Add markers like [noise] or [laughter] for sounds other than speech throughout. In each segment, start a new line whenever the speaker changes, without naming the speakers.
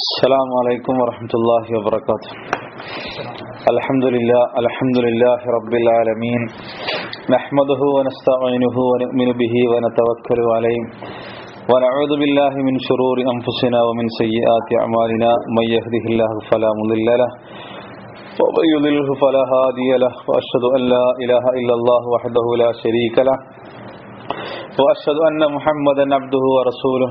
السلام عليكم ورحمة الله وبركاته. الحمد لله الحمد لله رب العالمين. نحمده ونستعينه ونؤمن به ونتوكل عليه. ونعوذ بالله من شرور أنفسنا ومن سيئات أعمالنا. من يهده الله فلا مضل له ومن يضلله فلا هادي له. وأشهد أن لا إله إلا الله وحده لا شريك له. وأشهد أن محمدا عبده ورسوله.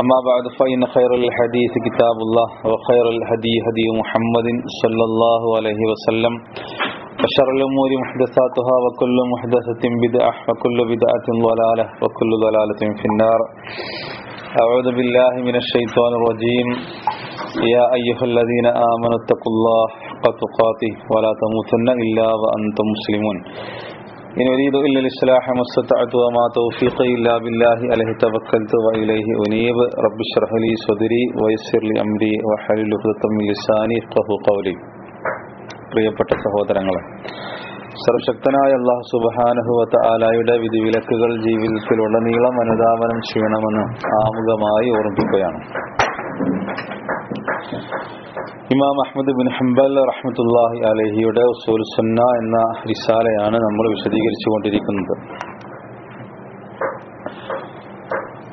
أما بعد فإن خير الحديث كتاب الله وخير الهدي هدي محمد صلى الله عليه وسلم. وشر الأمور محدثاتها وكل محدثة بدعة وكل بدعة ضلالة وكل ضلالة في النار. أعوذ بالله من الشيطان الرجيم. يا أيها الذين آمنوا اتقوا الله حق تقاته ولا تموتن إلا وأنتم مسلمون. إن أريد إلا الإصلاح ما استطعت وما توفيقي إلا بالله عليه توكلت وإليه أنيب رب اشرح لي صدري ويسر لي أمري وحلل عقدة من لساني يفقهوا قولي പ്രിയപ്പെട്ട സഹോദരങ്ങളെ സർവശക്തനായ അള്ളാഹു സുബാനുഹുവത്ത ആലായുടെ വിധിവിലക്കുകൾ ജീവിതത്തിലുടനീളം അനുധാവനം ചെയ്യണമെന്ന് ആമുഖമായി ഓർമ്മിക്കുകയാണ് ഇമാം അഹമ്മദ് ബിൻ ഹംബൽ റഹ്മത്തുല്ലാഹി അലഹിയുടെ ഉസൂൽ സുന്ന എന്ന റിസാലയാണ് നമ്മൾ വിശദീകരിച്ചു കൊണ്ടിരിക്കുന്നത്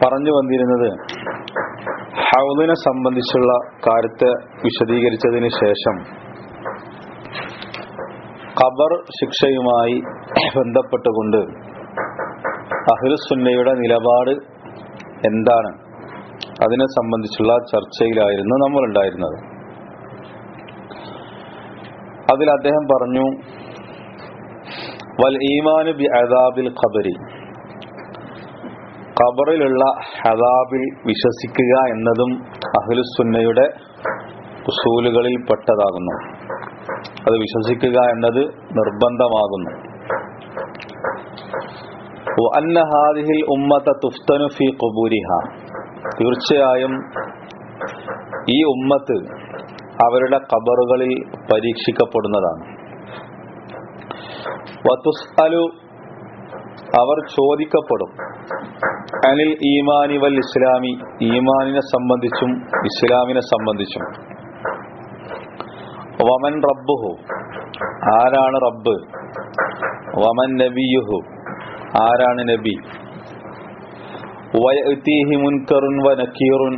പറഞ്ഞു വന്നിരുന്നത് ഹൗദിനെ സംബന്ധിച്ചുള്ള കാര്യത്തെ വിശദീകരിച്ചതിന് ശേഷം ഖബർ ശിക്ഷയുമായി ബന്ധപ്പെട്ടുകൊണ്ട് അഹ്ലുസുന്നയുടെ നിലപാട് എന്താണ്? അതിനെ സംബന്ധിച്ചുള്ള ചർച്ചയിലായിരുന്നു നമ്മൾ ഉണ്ടായിരുന്നത് അതിൽ അദ്ദേഹം പറഞ്ഞു വൽ ഈമാനു ബി അദാബിൽ ഖബരി. ഖബറിലുള്ള ഹദാബിൽ വിശ്വസിക്കുക എന്നതും അഹ്ലുസുന്നയുടെ ഉസൂലുകളിൽ പെട്ടതാകുന്നു. അത് വിശ്വസിക്കുക എന്നത് നിർബന്ധമാകുന്നു. തീർച്ചയായും ഈ ഉമ്മത്ത് അവരുടെ ഖബറുകളിൽ പരീക്ഷിക്കപ്പെടുന്നതാണ്. വതുസ്അലു അവർ ചോദിക്കപ്പെടും അനിൽ ഈമാനി വൽ ഇസ്ലാമി ഈമാനിനെ സംബന്ധിച്ചും ഇസ്ലാമിനെ സംബന്ധിച്ചും. വമൻ റബ്ബുഹു ആരാണ് റബ്ബ്? വമൻ നബിയുഹു ആരാണ് നബി? വയഅതീഹി മുൻകറുൻ വനക്കീറുൻ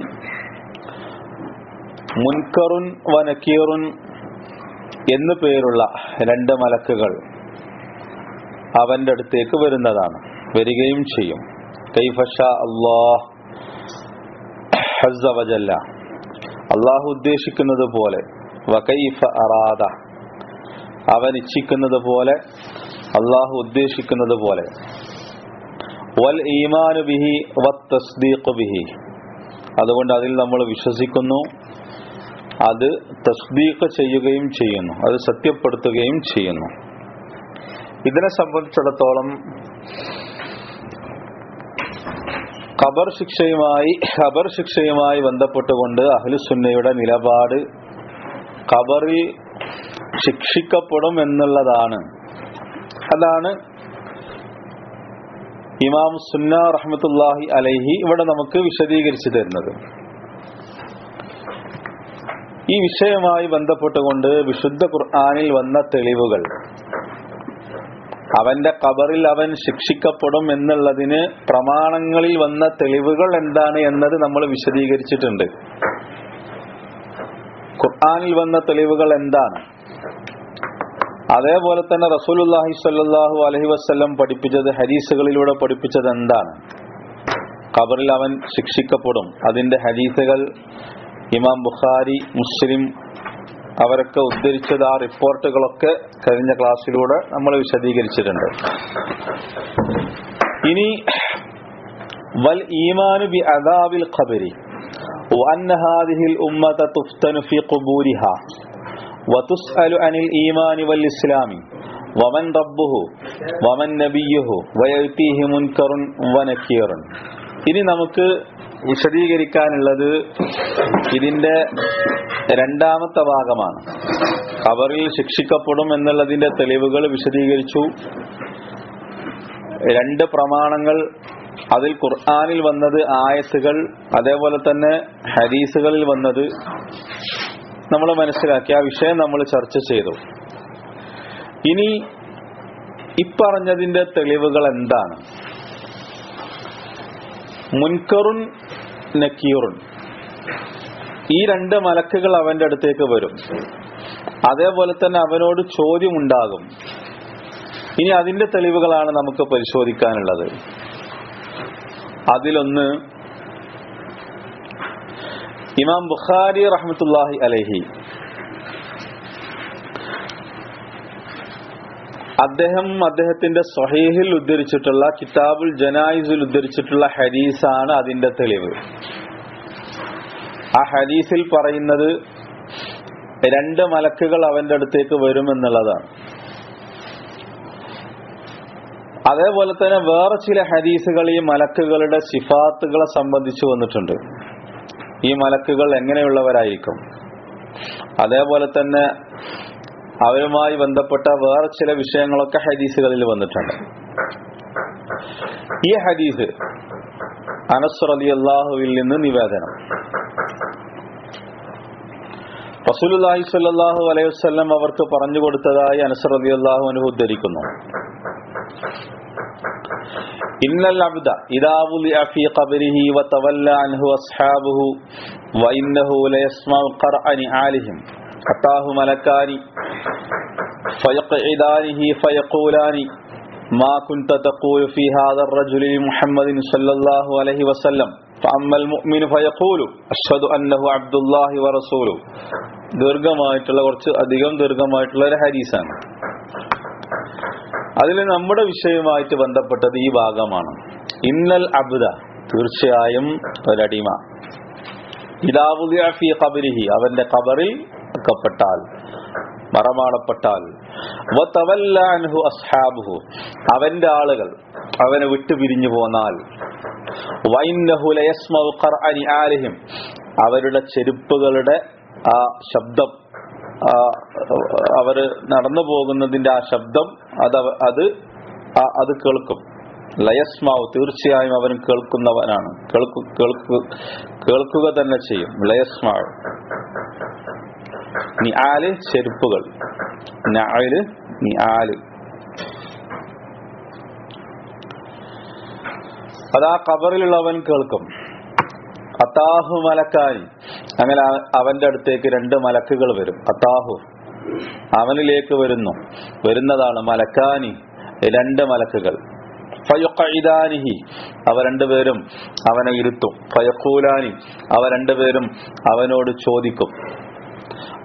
മുൻകറുൻ വ നക്കീറുൻ എന്നു പേരുള്ള രണ്ട് മലക്കുകൾ അവന്റെ അടുത്തേക്ക് വരുന്നതാണ്. വരികയും ചെയ്യും. കൈഫഷ അള്ളാഹ് അള്ളാഹു ഉദ്ദേശിക്കുന്നത് പോലെ വകൈഫ അറാദ. അവൻ ഇച്ഛിക്കുന്നത് പോലെ അള്ളാഹു ഉദ്ദേശിക്കുന്നത് പോലെ. വൽ ഈമാനു ബിഹി ബിഹി. അതുകൊണ്ട് അതിൽ നമ്മൾ വിശ്വസിക്കുന്നു. അത് തസ്ദീഖ് ചെയ്യുകയും ചെയ്യുന്നു അത് സത്യപ്പെടുത്തുകയും ചെയ്യുന്നു. ഇതിനെ സംബന്ധിച്ചിടത്തോളം ഖബർ ശിക്ഷയുമായി ഖബർ ശിക്ഷയുമായി ബന്ധപ്പെട്ടുകൊണ്ട് അഹ്ലുസുന്നയുടെ നിലപാട് ഖബറിൽ ശിക്ഷിക്കപ്പെടും എന്നുള്ളതാണ്. അതാണ് ഇമാം സുന്ന റഹ്മത്തുല്ലാഹി അലൈഹി ഇവിടെ നമുക്ക് വിശദീകരിച്ചു തരുന്നത്. ഈ വിഷയവുമായി ബന്ധപ്പെട്ടുകൊണ്ട് വിശുദ്ധ ഖുർആാനിൽ വന്ന തെളിവുകൾ. അവന്റെ കബറിൽ അവൻ ശിക്ഷിക്കപ്പെടും എന്നുള്ളതിന് പ്രമാണങ്ങളിൽ വന്ന തെളിവുകൾ എന്താണ് എന്നത് നമ്മൾ വിശദീകരിച്ചിട്ടുണ്ട്. ഖുർആാനിൽ വന്ന തെളിവുകൾ എന്താണ്? അതേപോലെ തന്നെ റസൂലുല്ലാഹി സ്വല്ലല്ലാഹു അലഹി വസ്ല്ലം പഠിപ്പിച്ചത് ഹരീസുകളിലൂടെ പഠിപ്പിച്ചത് എന്താണ്? ഖബറിൽ അവൻ ശിക്ഷിക്കപ്പെടും. അതിന്റെ ഹരീസുകൾ ഇമാം ബുഖാരി മുസ്ലിം അവരൊക്കെ ഉദ്ധരിച്ചത് ആ റിപ്പോർട്ടുകളൊക്കെ കഴിഞ്ഞ ക്ലാസ്സിലൂടെ നമ്മൾ വിശദീകരിച്ചിട്ടുണ്ട് ഇനി വൽ ഈമാനു ബി അദാബിൽ ഖബരി وأن هذه الأمة تفتن في قبورها وتسأل عن الإيمان والإسلام വമൻ റബ്ബുഹു വമൻ നബിയുഹു വയൽത്തിഹി മുൻകറുൻ വനക്കീറുൻ ഇനി നമുക്ക് വിശദീകരിക്കാനുള്ളത് ഇതിന്റെ രണ്ടാമത്തെ ഭാഗമാണ്. ഖബറിൽ ശിക്ഷിക്കപ്പെടും എന്നുള്ളതിന്റെ തെളിവുകൾ വിശദീകരിച്ചു. രണ്ട് പ്രമാണങ്ങൾ അതിൽ ഖുർആാനിൽ വന്നത് ആയത്തുകൾ അതേപോലെ തന്നെ ഹദീസുകളിൽ വന്നത് നമ്മൾ മനസ്സിലാക്കി. ആ വിഷയം നമ്മൾ ചർച്ച ചെയ്തു. ഇനി ഇപ്പറഞ്ഞതിന്റെ തെളിവുകൾ എന്താണ്? മുൻകറുൻ നക്കീറുൻ. ഈ രണ്ട് മലക്കുകൾ അവന്റെ അടുത്തേക്ക് വരും. അതേപോലെ തന്നെ അവനോട് ചോദ്യമുണ്ടാകും. ഇനി അതിന്റെ തെളിവുകളാണ് നമുക്ക് പരിശോധിക്കാനുള്ളത്. അതിലൊന്ന് ഇമാം ബുഖാരി റഹ്മത്തുല്ലാഹി അലഹി അദ്ദേഹം അദ്ദേഹത്തിന്റെ സ്വഹീഹിൽ ഉദ്ധരിച്ചിട്ടുള്ള കിതാബുൽ ജനായിസിൽ ഉദ്ധരിച്ചിട്ടുള്ള ഹരീസാണ് അതിന്റെ തെളിവ്. ആ ഹരീസിൽ പറയുന്നത് രണ്ട് മലക്കുകൾ അവന്റെ അടുത്തേക്ക് വരുമെന്നുള്ളതാണ് അതേപോലെ തന്നെ വേറെ ചില ഹദീസുകൾ ഈ മലക്കുകളുടെ സിഫാത്തുകളെ സംബന്ധിച്ച് വന്നിട്ടുണ്ട്. ഈ മലക്കുകൾ എങ്ങനെയുള്ളവരായിരിക്കും? അതേപോലെ തന്നെ അവരുമായി ബന്ധപ്പെട്ട വേറെ ചില വിഷയങ്ങളൊക്കെ ഹദീസുകളിൽ വന്നിട്ടുണ്ട്. ഈ ഹദീസ് അനസ് അലി അള്ളാഹുവിൽ നിന്ന് നിവേദനം. റസൂലുല്ലാഹി സ്വല്ലല്ലാഹു അലൈഹി വസല്ലം അവർക്ക് പറഞ്ഞു കൊടുത്തതായി അനസ് റളിയല്ലാഹു അള്ളാഹു ഉദ്ധരിക്കുന്നു. ഇന്നൽ അബ്ദ ഇദാ വുളിഅ ഫീ ഖബരിഹി വതവല്ല അൻഹു അസ്ഹാബുഹു വഇന്നഹു ലയസ്മഉ ഖർഅനി ആലിഹിം അതാഹു മലക്കാനി فيقعدانه فيقولان ما كنت تقول في هذا الرجل محمد صلى الله عليه وسلم فأما المؤمن فيقول أشهد أنه عبد الله ورسوله ദീർഘമായിട്ടുള്ള കുറച്ച് അധികം ദീർഘമായിട്ടുള്ള ഒരു ഹരീസാണ് അതിൽ നമ്മുടെ വിഷയവുമായിട്ട് ബന്ധപ്പെട്ടത് ഈ ഭാഗമാണ് ഇന്നൽ അബ്ദ തീർച്ചയായും ഒരടിമ ഇതാവുദി ഖബരിഹി അവന്റെ ഖബറിൽ അക്കപ്പെട്ടാൽ മറമാടപ്പെട്ടാൽ അവന്റെ ആളുകൾ അവനെ വിട്ടു പിരിഞ്ഞു പോന്നാൽ. അവരുടെ ചെരുപ്പുകളുടെ ആ ശബ്ദം അവർ നടന്നു പോകുന്നതിന്റെ ആ ശബ്ദം അത് അത് അത് കേൾക്കും. ലയസ്മാവ് തീർച്ചയായും അവൻ കേൾക്കുന്നവനാണ്. കേൾക്കു കേൾക്കു കേൾക്കുക തന്നെ ചെയ്യും. ലയസ്മാവ് നിആൽ ചെരുപ്പുകൾ. നഅൽ നിആൽ. അതാ കബറിലുള്ളവൻ കേൾക്കും. അത്താഹു മലക്കാനി അങ്ങനെ അവന്റെ അടുത്തേക്ക് രണ്ട് മലക്കുകൾ വരും. അത്താഹു അവനിലേക്ക് വരുന്നു. വരുന്നതാണ് മലക്കാനി രണ്ട് മലക്കുകൾ. ഫയുഖിദാനിഹി അവ രണ്ടുപേരും അവനെ ഇരുത്തും. ഫയഖൂലാനി അവ രണ്ടുപേരും അവനോട് ചോദിക്കും.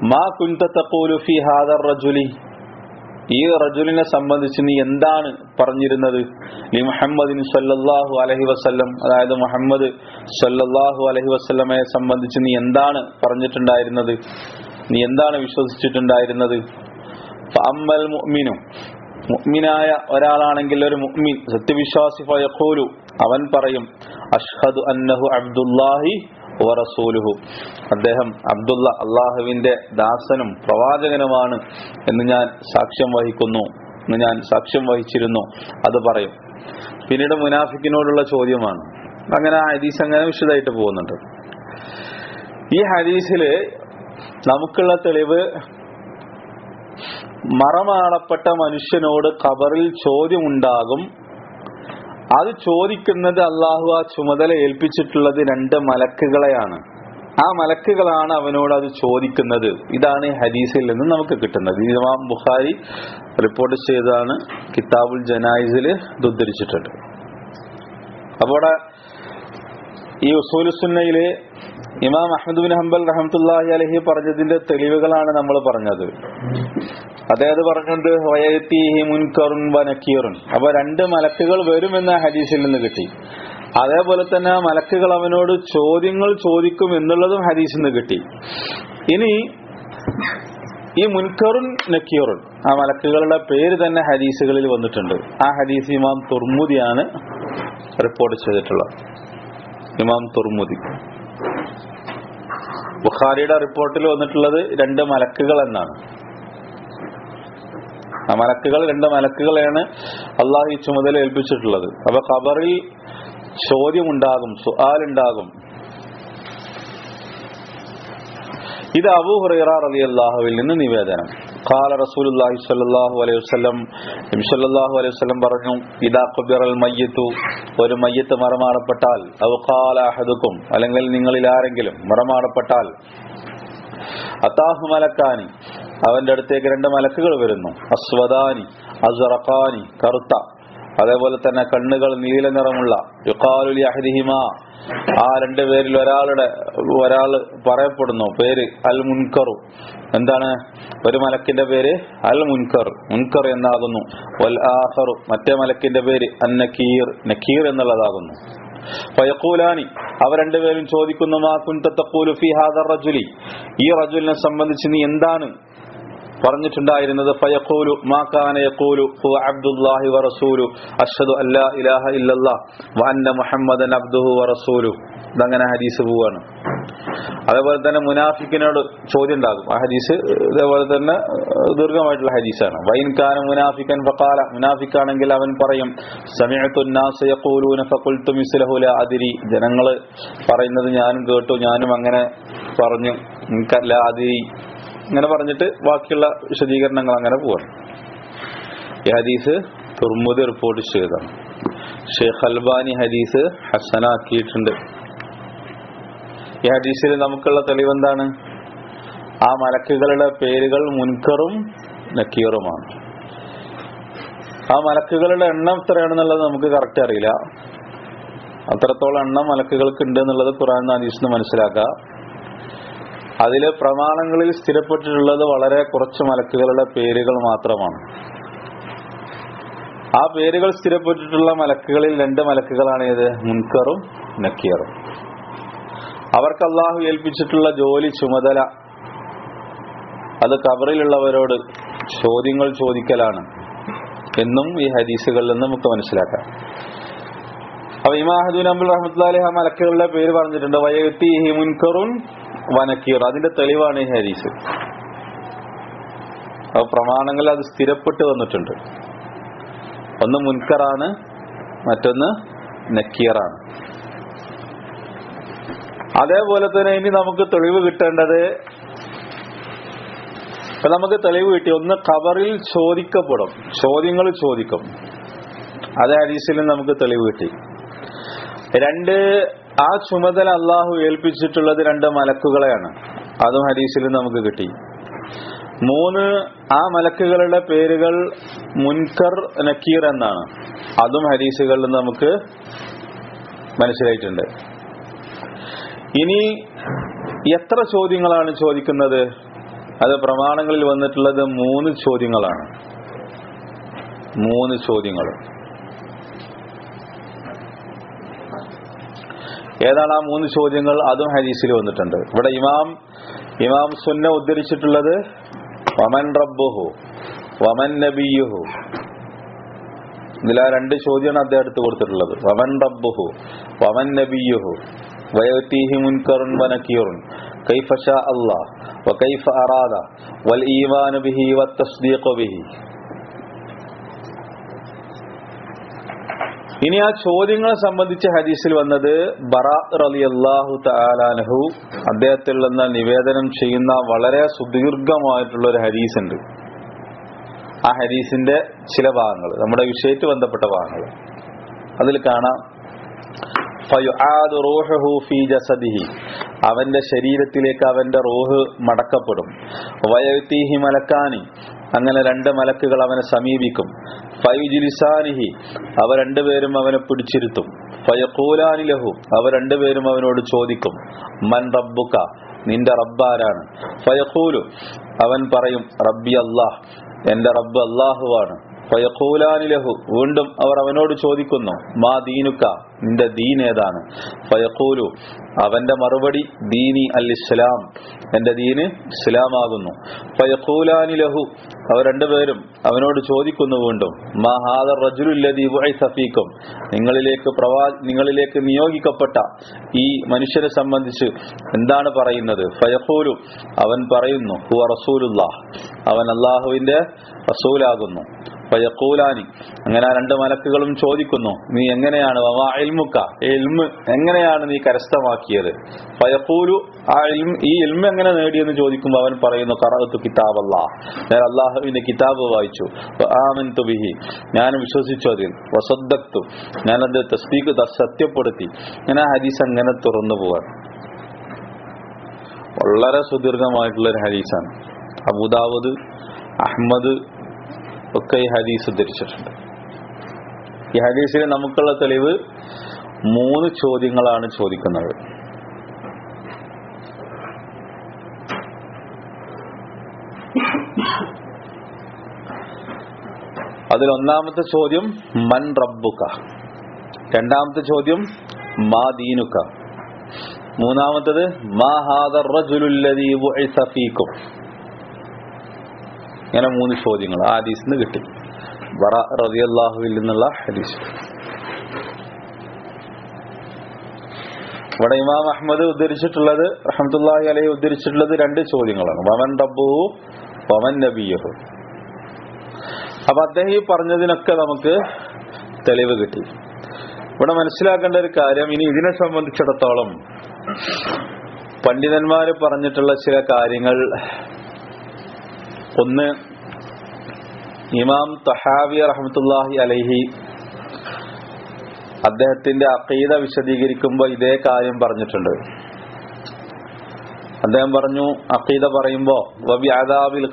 മാ കുന്ത തഖൂലു ഫി ഹാദർ റജുലി. ഈ റജുലിനെ സംബന്ധിച്ച് നീ എന്താണ് പറഞ്ഞിരുന്നത്? നീ മുഹമ്മദിൻ സല്ലല്ലാഹു അലഹി വസ്ല്ലം. അതായത് മുഹമ്മദ് സല്ലല്ലാഹു അലഹി വസ്ല്ലമയെ സംബന്ധിച്ച് നീ എന്താണ് പറഞ്ഞിട്ടുണ്ടായിരുന്നത്? നീ എന്താണ് വിശ്വസിച്ചിട്ടുണ്ടായിരുന്നത്? അമ്മൽ മുഅ്മിനു. മുഅ്മിനായ ഒരാളാണെങ്കിൽ ഒരു മുഅ്മിൻ. സത്യവിശ്വാസി ഫയഖൂലു. അവൻ പറയും അഷ്ഹദു അന്നഹു അബ്ദുല്ലാഹി വറസൂലുഹു. അദ്ദേഹം അബ്ദുള്ള അള്ളാഹുവിന്റെ ദാസനും പ്രവാചകനുമാണ് എന്ന് ഞാൻ സാക്ഷ്യം വഹിക്കുന്നു എന്ന് ഞാൻ സാക്ഷ്യം വഹിച്ചിരുന്നു. അത് പറയും. പിന്നീട് മുനാഫിക്കിനോടുള്ള ചോദ്യമാണ്. അങ്ങനെ ആ ഹദീസ് അങ്ങനെ വിശദമായിട്ട് പോകുന്നുണ്ട്. ഈ ഹദീസിൽ നമുക്കുള്ള തെളിവ് മറമാളപ്പെട്ട മനുഷ്യനോട് ഖബറിൽ ചോദ്യമുണ്ടാകും അത് ചോദിക്കുന്നത് അള്ളാഹു ആ ചുമതല ഏൽപ്പിച്ചിട്ടുള്ളത് രണ്ട് മലക്കുകളെയാണ്. ആ മലക്കുകളാണ് അവനോട് അത് ചോദിക്കുന്നത്. ഇതാണ് ഹദീസിൽ നിന്ന് നമുക്ക് കിട്ടുന്നത്. ഇമാം ബുഖാരി റിപ്പോർട്ട് ചെയ്തതാണ്. കിതാബുൽ ജനായിസിൽ ഇത് ഉദ്ധരിച്ചിട്ടുണ്ട് അപ്പോൾ ഈ ഉസൂലുസുന്നയിൽ ഇമാം അഹമ്മദ് ബിൻ ഹംബൽ റഹമത്തുല്ലാഹി അലഹി പറഞ്ഞതിന്റെ തെളിവുകളാണ് നമ്മൾ പറഞ്ഞത്. അതായത് പറഞ്ഞത് മുൻകറുൻ വനക്കീറുൻ അപ്പൊ രണ്ട് മലക്കുകൾ വരുമെന്ന് ഹദീസിൽ നിന്ന് കിട്ടി. അതേപോലെ തന്നെ ആ മലക്കുകൾ അവനോട് ചോദ്യങ്ങൾ ചോദിക്കും എന്നുള്ളതും ഹദീസിൽ നിന്ന് കിട്ടി. ഇനി ഈ മുൻകറുൻ നക്കീറുൻ ആ മലക്കുകളുടെ പേര് തന്നെ ഹദീസുകളിൽ വന്നിട്ടുണ്ട്. ആ ഹദീസ് ഇമാം തുർമുദിയാണ് റിപ്പോർട്ട് ചെയ്തിട്ടുള്ളത്. ഇമാം തുർമുദി. ബുഖാരിയുടെ റിപ്പോർട്ടിൽ വന്നിട്ടുള്ളത് രണ്ട് മലക്കുകൾ എന്നാണ്. ആ മലക്കുകൾ രണ്ട് മലക്കുകളെയാണ് അള്ളാഹു ഈ ചുമതല ഏൽപ്പിച്ചിട്ടുള്ളത്. അപ്പൊ ഖബറിൽ ചോദ്യമുണ്ടാകും സുആലുണ്ടാകും. ഇത് അബൂ ഹുറൈറ അള്ളാഹുവിൽ നിന്ന് നിവേദനം. ഖാല صلى الله عليه وسلم നബി الله عليه وسلم പറഞ്ഞു اذا قبر الميت ഒരു മയ്യത്ത് മരമാടപ്പെട്ടാൽ ഔ ഖാല احدكم അല്ലെങ്കിൽ നിങ്ങളിൽ ആരെങ്കിലും മരമാടപ്പെട്ടാൽ അത്താഹു മലക്കാനി. അവന്റെ അടുത്തേക്ക് രണ്ട് മലക്കുകൾ വരുന്നു. അസ്വദാനി അസറഖാനി കറുത്ത അതേപോലെ തന്നെ കണ്ണുകൾ നീല നിറമുള്ള യുക്കാലുലി ആ രണ്ടു പേരിൽ ഒരാളുടെ ഒരാൾ പറയപ്പെടുന്നു പേര് അൽ മുൻകറു എന്താണ്? ഒരു മലക്കിന്റെ പേര് അൽ മുൻകർ. മുൻകർ എന്നാകുന്നു. വൽ മറ്റേ മലക്കിന്റെ പേര് അൻ നക്കീർ എന്നുള്ളതാകുന്നു. ഫയക്കൂലാനി അവ രണ്ടുപേരും ചോദിക്കുന്നു മാ കുൻ തഖൂലു ഫി ഹാദർ റജുലി. ഈ റജുലിനെ സംബന്ധിച്ച് നീ എന്താണ് പറഞ്ഞിട്ടുണ്ടായിരുന്നത് ഫയഖൂലു മാ യഖൂലു ഹുവ അബ്ദുല്ലാഹി വ റസൂലു അഷ്ഹദു അല്ലാ ഇലാഹ ഇല്ലല്ലാഹ് വ അന്ന മുഹമ്മദൻ അബ്ദുഹു വ റസൂലു. ഇതങ്ങനെ ഹദീസ് പോവാണ്. അതേപോലെ തന്നെ മുനാഫിക്കിനോട് ചോദ്യം ഉണ്ടാകും. ആ ഹദീസ് ഇതേപോലെ തന്നെ ദീർഘമായിട്ടുള്ള ഹദീസാണ്. വൈൻ കാന മുനാഫിക്കൻ ഫക്കാല മുനാഫിക്കാണെങ്കിൽ അവൻ പറയും അതിരി ജനങ്ങൾ പറയുന്നത് ഞാനും കേട്ടു ഞാനും അങ്ങനെ പറഞ്ഞു എനിക്കല്ല അതിരി ഇങ്ങനെ പറഞ്ഞിട്ട് ബാക്കിയുള്ള വിശദീകരണങ്ങൾ അങ്ങനെ പോവാണ്. ഈ ഹദീസ് തുർമുദ് റിപ്പോർട്ട് ചെയ്തതാണ്. ഷെയ്ഖ് അൽബാനി ഹദീസ് ഹസനാക്കിയിട്ടുണ്ട്. ഈ ഹദീസിൽ നമുക്കുള്ള തെളിവ് എന്താണ്? ആ മലക്കുകളുടെ പേരുകൾ മുൻകറും നക്കീറുമാണ്. ആ മലക്കുകളുടെ എണ്ണം എത്രയാണെന്നുള്ളത് നമുക്ക് കറക്റ്റ് അറിയില്ല. അത്രത്തോളം എണ്ണം മലക്കുകൾക്ക് ഉണ്ട് എന്നുള്ളത് ഖുറാൻ ഹദീസിന് മനസ്സിലാക്കുക അതിലെ പ്രമാണങ്ങളിൽ സ്ഥിരപ്പെട്ടിട്ടുള്ളത് വളരെ കുറച്ച് മലക്കുകളുടെ പേരുകൾ മാത്രമാണ്. ആ പേരുകൾ സ്ഥിരപ്പെട്ടിട്ടുള്ള മലക്കുകളിൽ രണ്ട് മലക്കുകളാണ് ഏത്? മുൻകറും നക്കിയറും അവർക്ക് അള്ളാഹു ഏൽപ്പിച്ചിട്ടുള്ള ജോലി ചുമതല. അത് കബറിലുള്ളവരോട് ചോദ്യങ്ങൾ ചോദിക്കലാണ്. എന്നും ഈ ഹദീസുകളിൽ നിന്ന് നമുക്ക് മനസ്സിലാക്കാം. അപ്പൊ ഇമാഹദൂൻ അബുൽ റഹ്മത്തുല്ലാഹി ആ മലക്കുകളുടെ പേര് പറഞ്ഞിട്ടുണ്ട്. വയത്തി മുൻകറുൻ വനക്കീർ. അതിന്റെ തെളിവാണ് ഈ ഹരീസ് അപ്പൊ പ്രമാണങ്ങൾ അത് സ്ഥിരപ്പെട്ട് വന്നിട്ടുണ്ട്. ഒന്ന് മുൻകറാണ് മറ്റൊന്ന് നക്കീറാണ്. അതേപോലെ തന്നെ ഇനി നമുക്ക് തെളിവ് കിട്ടേണ്ടത് ഇപ്പൊ നമുക്ക് തെളിവ് കിട്ടി. ഒന്ന് ഖബറിൽ ചോദിക്കപ്പെടും. ചോദ്യങ്ങൾ ചോദിക്കും. അതേ ഹദീസിൽ നമുക്ക് തെളിവ് കിട്ടി. രണ്ട് ആ ചുമതല അള്ളാഹു ഏൽപ്പിച്ചിട്ടുള്ളത് രണ്ട് മലക്കുകളെയാണ്. അതും ഹദീസിൽ നമുക്ക് കിട്ടി. മൂന്ന് ആ മലക്കുകളുടെ പേരുകൾ മുൻകർ നക്കീർ എന്നാണ്. അതും ഹദീസുകളിൽ നമുക്ക് മനസ്സിലായിട്ടുണ്ട്. ഇനി എത്ര ചോദ്യങ്ങളാണ് ചോദിക്കുന്നത്? അത് പ്രമാണങ്ങളിൽ വന്നിട്ടുള്ളത് മൂന്ന് ചോദ്യങ്ങളാണ്. മൂന്ന് ചോദ്യങ്ങൾ. ഏതാണ് ആ മൂന്ന് ചോദ്യങ്ങൾ? അതും ഹദീസിൽ വന്നിട്ടുണ്ട്. ഇവിടെ ഇമാം ഇമാം സുന്ന ഉദ്ധരിച്ചിട്ടുള്ളത് വമൻ റബ്ബുഹു വമൻ നബിയുഹു ഇതിൽ ആ രണ്ട് ചോദ്യമാണ് അദ്ദേഹം എടുത്തു കൊടുത്തിട്ടുള്ളത്. വമൻ റബ്ബുഹു വമൻ നബിയുഹു വയത്തീഹി മുൻകറുൻ വനക്കീറുൻ കൈഫ ഷാ അല്ലാഹ് വകൈഫ അറാദ വൽ ഈമാനു ബിഹി വത്തസ്ദീഖു ബിഹി. ഇനി ആ ചോദ്യങ്ങളെ സംബന്ധിച്ച് ഹദീസിൽ വന്നത് ബറാ റലി അള്ളാഹു താലാനഹു അദ്ദേഹത്തിൽ നിന്ന് നിവേദനം ചെയ്യുന്ന വളരെ സുദീർഘമായിട്ടുള്ള ഒരു ഹദീസ് ഉണ്ട് ആ ഹദീസിന്റെ ചില ഭാഗങ്ങൾ നമ്മുടെ വിഷയത്തിൽ ബന്ധപ്പെട്ട ഭാഗങ്ങൾ. അതിൽ കാണാം. അവന്റെ ശരീരത്തിലേക്ക് അവന്റെ റോഹ് മടക്കപ്പെടും. വയത്തീഹി മലക്കാനി. അങ്ങനെ രണ്ട് മലക്കുകൾ അവനെ സമീപിക്കും. ഫയുജിലിസാനിഹി അവ രണ്ടുപേരും അവനെ പിടിച്ചിരുത്തും. ഫയക്കൂലാനി ലഹു അവ രണ്ടുപേരും അവനോട് ചോദിക്കും മൻ റബ്ബുക്ക നിന്റെ റബ്ബാരാണ് ഫയഖൂലു അവൻ പറയും റബ്ബി അള്ളാഹ് എന്റെ റബ്ബ് അള്ളാഹുവാണ് ഫയഖൂലാനി ലഹു വീണ്ടും അവർ അവനോട് ചോദിക്കുന്നു മാ ദീനുക്ക നിന്റെ ദീൻ ഏതാണ്? ഫയഖൂലു അവന്റെ മറുപടി ദീനി അൽ ഇസ്ലാം എന്റെ ദീന് ഇസ്ലാമാകുന്നു. ഫയഖൂലാനി ലഹു അവർ രണ്ടുപേരും അവനോട് ചോദിക്കുന്നു വീണ്ടും മഹാദർ ബുഇസ നിങ്ങളിലേക്ക് പ്രവാ നിങ്ങളിലേക്ക് നിയോഗിക്കപ്പെട്ട ഈ മനുഷ്യരെ സംബന്ധിച്ച് എന്താണ് പറയുന്നത്? ഫയഖൂലു അവൻ പറയുന്നു ഹുവ അവൻ അള്ളാഹുവിന്റെ റസൂലാകുന്നു. ഫയഖൂലാനി. അങ്ങനെ രണ്ട് മലക്കുകളും ചോദിക്കുന്നു നീ എങ്ങനെയാണ്? ഇൽമുക്ക? ഇൽമ് എങ്ങനെയാണ് നീ കരസ്ഥമാക്കിയത്? ഫയക്കൂലു ആ ഈ ഇൽമ എങ്ങനെ നേടിയെന്ന് ചോദിക്കുമ്പോൾ അവൻ പറയുന്നു കറകത്തു കിതാബ് അല്ലാഹ് ഞാൻ അള്ളാഹുവിന്റെ കിതാബ് വായിച്ചു. ബിഹി. ഞാൻ വിശ്വസിച്ചു അതിൽ. വസദ്ദക്തു ഞാനത് തസ്തീക്ക് സത്യപ്പെടുത്തി. ഞാൻ ആ ഹദീസ് അങ്ങനെ തുറന്നു പോവാൻ? വളരെ സുദീർഘമായിട്ടുള്ള ഒരു ഹരീസാണ് അബുദാവൂദ് അഹമ്മദ് ഒക്കെ ഈ ഹദീസ് ഉദ്ധരിച്ചിട്ടുണ്ട്. ഈ ഹദീസിൽ നമുക്കുള്ള തെളിവ് മൂന്ന് ചോദ്യങ്ങളാണ് ചോദിക്കുന്നത്. അതിൽ ഒന്നാമത്തെ ചോദ്യം മൻ റബ്ബുക. രണ്ടാമത്തെ ചോദ്യം മാ ദീനുക. മൂന്നാമത്തത് മാ ഹാദർ റജുലുല്ലദീ ബുഇസ ഫീക്കും ഇങ്ങനെ മൂന്ന് ചോദ്യങ്ങൾ. ആ ഹദീസിൽ നിന്ന് കിട്ടി. ബറ റളിയല്ലാഹുവിൽ നിന്നുള്ള ഹദീസ്. ഇവിടെ ഇമാം അഹമ്മദ് ഉദ്ധരിച്ചിട്ടുള്ളത് അഹമ്മദുല്ലാഹി അലൈഹി ഉദ്ധരിച്ചിട്ടുള്ളത് രണ്ട് ചോദ്യങ്ങളാണ്. വമൻ റബ്ബുഹു വമൻ നബിയഹു അപ്പൊ അദ്ദേഹം ഈ പറഞ്ഞതിനൊക്കെ നമുക്ക് തെളിവ് കിട്ടി. ഇവിടെ മനസ്സിലാക്കേണ്ട ഒരു കാര്യം ഇനി ഇതിനെ സംബന്ധിച്ചിടത്തോളം പണ്ഡിതന്മാര് പറഞ്ഞിട്ടുള്ള ചില കാര്യങ്ങൾ ഒന്ന് ഇമാം തഹാവി റഹമത്തുല്ലാഹി അലൈഹി അദ്ദേഹത്തിന്റെ അക്കീത വിശദീകരിക്കുമ്പോൾ ഇതേ കാര്യം പറഞ്ഞിട്ടുണ്ട്. അദ്ദേഹം പറഞ്ഞു അക്കീത പറയുമ്പോ വബി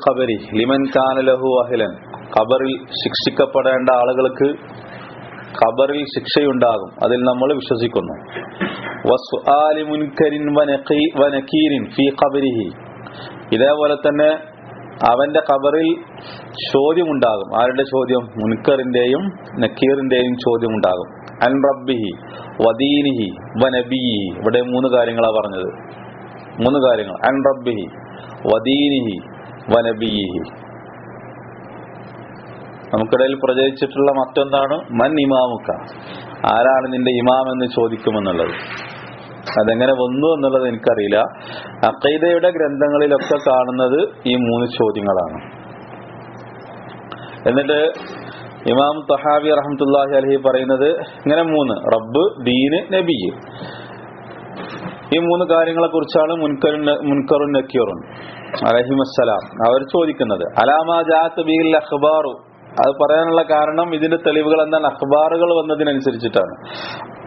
ഖബരി ലിമൻ കാനലഹു അഹിലൻ ഖബറിൽ ശിക്ഷിക്കപ്പെടേണ്ട ആളുകൾക്ക് ഖബറിൽ ശിക്ഷയുണ്ടാകും. അതിൽ നമ്മൾ വിശ്വസിക്കുന്നു. മുൻകരിൻ വനഖീരിൻ ഫീ ഖബരിഹി. ഇതേപോലെ തന്നെ അവന്റെ കബറിൽ ചോദ്യമുണ്ടാകും. ആരുടെ ചോദ്യം? മുൻകറിന്റെയും നക്കീറിന്റെയും ചോദ്യമുണ്ടാകും. അൻ റബ്ബിഹി വദീനിഹി വനബിഹി. ഇവിടെ മൂന്ന് കാര്യങ്ങളാണ് പറഞ്ഞത്. മൂന്ന് കാര്യങ്ങൾ. അൻ റബ്ബിഹി വദീനിഹി വനബിഹി നമുക്കിടയിൽ പ്രചരിച്ചിട്ടുള്ള മറ്റൊന്നാണ് മൻ ഇമാമുക്ക. ആരാണ് നിന്റെ ഇമാം എന്ന് ചോദിക്കുമെന്നുള്ളത്? അതെങ്ങനെ വന്നു എന്നുള്ളത് എനിക്കറിയില്ല. അക്കൈദയുടെ ഗ്രന്ഥങ്ങളിലൊക്കെ കാണുന്നത് ഈ മൂന്ന് ചോദ്യങ്ങളാണ്. എന്നിട്ട് ഇമാം തഹാബി റഹമത്തുല്ലാഹി അലഹി പറയുന്നത് ഇങ്ങനെ മൂന്ന്. റബ്ബ് ദീന് നബി. ഈ മൂന്ന് കാര്യങ്ങളെ കുറിച്ചാണ് മുൻകറുൻ നക്കീറുൻ അലഹിമസ്സലാം അവർ ചോദിക്കുന്നത്. അലാമാ ജാത്ത് ബിൽ അഖ്ബാറു അത് പറയാനുള്ള കാരണം ഇതിന്റെ തെളിവുകൾ എന്താണ്? അഖ്ബാറുകൾ വന്നതിനനുസരിച്ചിട്ടാണ്.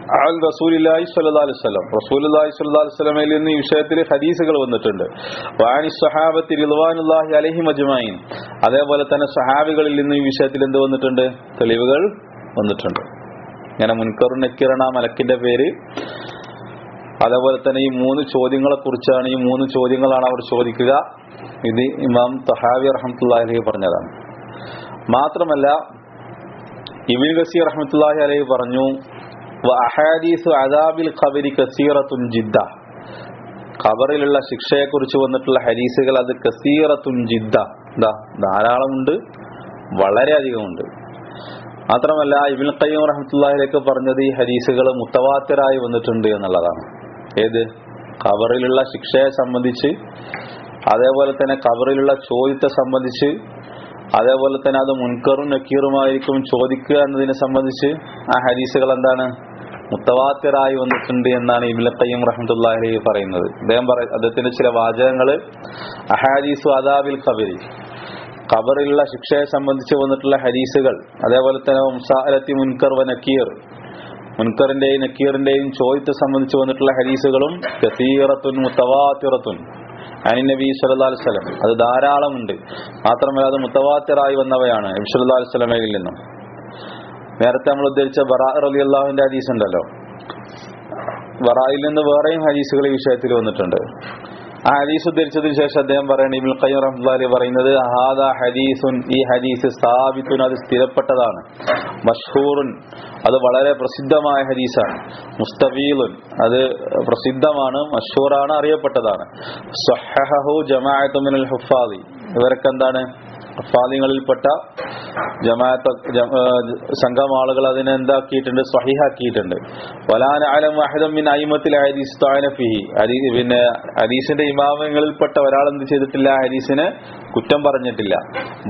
അൽ റസൂലി സ്വലി റസൂലുള്ളാഹി സ്വല്ലല്ലാഹു അലൈഹി വസല്ലമയിൽ നിന്ന് ഈ വിഷയത്തിൽ ഹദീസുകൾ വന്നിട്ടുണ്ട്. വാനി സ്വഹാബത്തി റിൽവാനുല്ലാഹി അലഹി അജ്മഈൻ. അതേപോലെ തന്നെ സ്വഹാബികളിൽ നിന്ന് ഈ വിഷയത്തിൽ എന്ത് വന്നിട്ടുണ്ട്? തെളിവുകൾ വന്നിട്ടുണ്ട്. ഇങ്ങനെ മുൻകറു നക്കിരണ മലക്കിന്റെ പേര്. അതേപോലെ തന്നെ ഈ മൂന്ന് ചോദ്യങ്ങളെ കുറിച്ചാണ് ഈ മൂന്ന് ചോദ്യങ്ങളാണ് അവർ ചോദിക്കുക. ഇത് ഇമാം തഹാവി റഹ്മത്തുള്ളാഹി അലൈഹി പറഞ്ഞതാണ്. മാത്രമല്ല ഇബിൻ ഗസീർ റഹ്മത്തുള്ളാഹി അലൈഹി പറഞ്ഞു അഹാദീസു അദാബിൽ ഖബരി ജിദ്ദ. ഖബറിലുള്ള ശിക്ഷയെക്കുറിച്ച് വന്നിട്ടുള്ള ഹരീസുകൾ അത് കസീറത്തുൻ ജിദ്ദ. എന്താ ധാരാളമുണ്ട് വളരെയധികമുണ്ട്. മാത്രമല്ല ഇബിൻ ഖയ്യം റഹ്മത്തുള്ളാഹിലേക്ക് പറഞ്ഞത് ഈ ഹരീസുകൾ മുത്തവാത്തരായി വന്നിട്ടുണ്ട് എന്നുള്ളതാണ്. ഏത്? ഖബറിലുള്ള ശിക്ഷയെ സംബന്ധിച്ച് അതേപോലെ തന്നെ ഖബറിലുള്ള ചോദ്യത്തെ സംബന്ധിച്ച് അതേപോലെ തന്നെ അത് മുൻകറും നക്കീറുമായിരിക്കും ചോദിക്കുക എന്നതിനെ സംബന്ധിച്ച് ആ ഹദീസുകൾ എന്താണ് മുത്തവാത്തിറായി വന്നിട്ടുണ്ട് എന്നാണ് ഇബിൻ ഖയ്യം റഹ്മത്തുള്ളാഹി പറയുന്നത്. അദ്ദേഹം പറ അദ്ദേഹത്തിന്റെ ചില വാചകങ്ങൾ അഹാദീസു അദാബിൽ ഖബരി ഖബറിലുള്ള ശിക്ഷയെ സംബന്ധിച്ച് വന്നിട്ടുള്ള ഹദീസുകൾ അതേപോലെ തന്നെ മുസാലത്തി മുൻകർ വ നക്കീർ മുൻകറിന്റെയും നക്കീറിന്റെയും ചോദ്യത്തെ സംബന്ധിച്ച് വന്നിട്ടുള്ള ഹദീസുകളും കസീറത്തുൻ മുത്തവാത്തിറത്തുൻ. അനി നബി സല്ലല്ലാഹു അലൈഹി വസല്ലം. അത് ധാരാളമുണ്ട്. മാത്രമല്ല അത് മുത്തവാത്തിറായി വന്നവയാണ് നബി വസല്ലമയിൽ നിന്നും. നേരത്തെ നമ്മൾ ഉദ്ധരിച്ച ബറാ അള്ളാഹുവിന്റെ ഹദീസ് ഉണ്ടല്ലോ. ബറായിൽ നിന്ന് വേറെയും ഹദീസുകൾ ഈ വിഷയത്തിൽ വന്നിട്ടുണ്ട്. ആ ഹദീസ് ഉദ്ധരിച്ചതിന് ശേഷം അദ്ദേഹം പറയുന്നത് ഇബിൻ ഖയ്യം റഹ്ലി പറയുന്നത് ഹാദ ഹദീസുൻ ഈ ഹദീസ് സ്ഥാപിത്തുൻ അത് സ്ഥിരപ്പെട്ടതാണ്. മഷ്ഹൂറുൻ അത് വളരെ പ്രസിദ്ധമായ ഹദീസാണ്. മുസ്തഫീലുൻ അത് പ്രസിദ്ധമാണ് മഷൂറാണ് അറിയപ്പെട്ടതാണ്. ഹുഫാദി. ഇവരൊക്കെ എന്താണ് ഹുഫാദികളിൽപ്പെട്ട ജമാഅത്ത് സംഘം ആളുകൾ അതിനെ എന്താക്കിയിട്ടുണ്ട്? സ്വഹിഹാക്കിയിട്ടുണ്ട്. അലം പിന്നെ ഹദീസിന്റെ ഇമാമങ്ങളിൽപ്പെട്ട ഒരാൾ എന്ത് ചെയ്തിട്ടില്ല? ഹദീസിനെ കുറ്റം പറഞ്ഞിട്ടില്ല.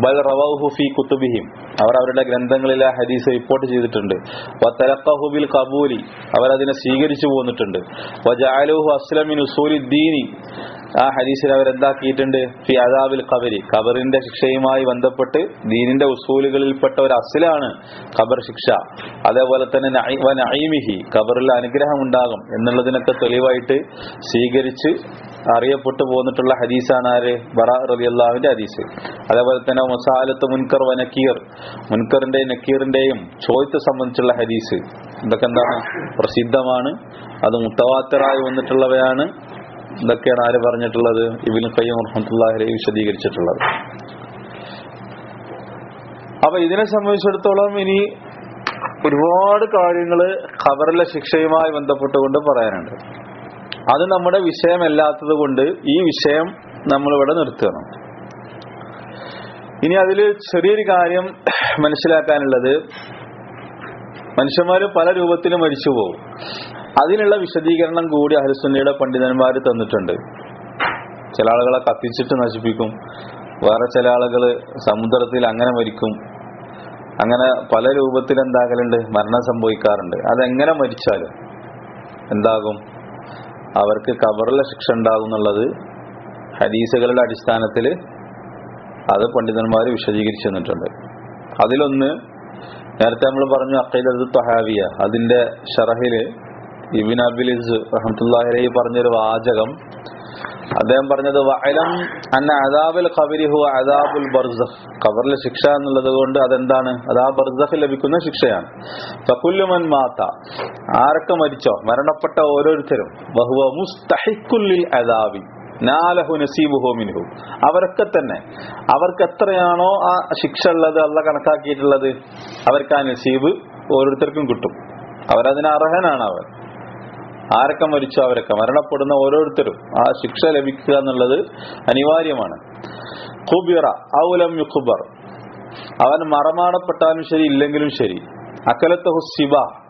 ബൽ റവൗഹു ഫി കുത്തുബിഹിം. അവർ അവരുടെ ഗ്രന്ഥങ്ങളിൽ ആ ഹദീസ് റിപ്പോർട്ട് ചെയ്തിട്ടുണ്ട്. ബിൽ ഖബൂലി. അവർ അതിനെ സ്വീകരിച്ചു പോന്നിട്ടുണ്ട്. വജാലുഹു അസ്ലമിൻ ഉസൂലി ദീനി ആ ഹദീസിൽ അവരെന്താക്കിയിട്ടുണ്ട് ഫി അദാബിൽ കബരി കബറിന്റെ ശിക്ഷയുമായി ബന്ധപ്പെട്ട് ദീനിന്റെ ഉസൂലുകളിൽപ്പെട്ട ഒരു അസിലാണ് കബർ ശിക്ഷ. അതേപോലെ തന്നെ നൈമിഹി ഖബറിൽ അനുഗ്രഹം ഉണ്ടാകും എന്നുള്ളതിനൊക്കെ തെളിവായിട്ട് സ്വീകരിച്ച് അറിയപ്പെട്ടു പോന്നിട്ടുള്ള ഹദീസാണ് ആര്? ബറ റളിയല്ലാഹുവിന്റെ ഹദീസ്. അതേപോലെ തന്നെ മസാലത്ത് മുൻകർ വ നക്കീർ. മുൻകറിന്റെയും നക്കീറിന്റെയും ചോദ്യത്തെ സംബന്ധിച്ചുള്ള ഹദീസ്. ഇതൊക്കെ എന്താണ്? പ്രസിദ്ധമാണ്. അത് മുത്തവാത്തറായി വന്നിട്ടുള്ളവയാണ്. ഇതൊക്കെയാണ് ആര് പറഞ്ഞിട്ടുള്ളത്? ഇബിൻ കയ്യം റഹ്മത്തുല്ലാഹിലെ വിശദീകരിച്ചിട്ടുള്ളത്. അപ്പൊ ഇതിനെ സംബന്ധിച്ചിടത്തോളം ഇനി ഒരുപാട് കാര്യങ്ങൾ ഖബറിലെ ശിക്ഷയുമായി ബന്ധപ്പെട്ടുകൊണ്ട് പറയാനുണ്ട്. അത് നമ്മുടെ വിഷയമല്ലാത്തത് കൊണ്ട് ഈ വിഷയം നമ്മളിവിടെ നിർത്തണം ഇനി അതിൽ ചെറിയൊരു കാര്യം [clears throat] മനസ്സിലാക്കാനുള്ളത്. മനുഷ്യന്മാര് പല രൂപത്തിലും മരിച്ചു പോകും. അതിനുള്ള വിശദീകരണം കൂടി അഹലസുന്നയുടെ പണ്ഡിതന്മാർ തന്നിട്ടുണ്ട്. ചില ആളുകളെ കത്തിച്ചിട്ട് നശിപ്പിക്കും. വേറെ ചില ആളുകൾ സമുദ്രത്തിൽ അങ്ങനെ മരിക്കും. അങ്ങനെ പല രൂപത്തിൽ എന്താകലുണ്ട്? മരണം സംഭവിക്കാറുണ്ട്. അതെങ്ങനെ മരിച്ചാലും എന്താകും? അവർക്ക് കബറിലെ ശിക്ഷ ഉണ്ടാകും എന്നുള്ളത് ഹദീസുകളുടെ അടിസ്ഥാനത്തിൽ അത് പണ്ഡിതന്മാർ വിശദീകരിച്ചു തന്നിട്ടുണ്ട്. അതിലൊന്ന് നേരത്തെ നമ്മൾ പറഞ്ഞു അക്കൈദത്ത് തൊഹാവിയ അതിന്റെ ഷറഹിൽ ഇബിൻ അബിലിസ് റഹമത്തുല്ലാഹിലി പറഞ്ഞൊരു വാചകം. അദ്ദേഹം പറഞ്ഞത് വയലം അന്ന അദാബുൽ ഖബരി ഹുവ അദാബുൽ ബർസഖ്. ഖബറിലെ ശിക്ഷ എന്നുള്ളത് കൊണ്ട് അതെന്താണ്? അത് ആ ബർസഖിൽ ലഭിക്കുന്ന ശിക്ഷയാണ്. ഫകുല്ലുമൻ മാത്ത ആരൊക്കെ മരിച്ചോ? മരണപ്പെട്ട ഓരോരുത്തരും. ബഹുവ മുസ്തഹിക്കുല്ലിൽ അദാബി നാലഹു മിൻഹു. അവരൊക്കെ തന്നെ. അവർക്ക് എത്രയാണോ ആ ശിക്ഷ ഉള്ളത് അല്ല കണക്കാക്കിയിട്ടുള്ളത് അവർക്ക് ആ നസീബ് ഓരോരുത്തർക്കും കിട്ടും. അവരതിന് അർഹനാണ് അവർ ആരൊക്കെ മരിച്ചു അവരൊക്കെ. മരണപ്പെടുന്ന ഓരോരുത്തരും ആ ശിക്ഷ ലഭിക്കുക എന്നുള്ളത് അനിവാര്യമാണ്. ഖുബിറ ഔലം യുഖുബർ. അവൻ മറമാടപ്പെട്ടാലും ശരി ഇല്ലെങ്കിലും ശരി. അക്കലത്ത് സിബ.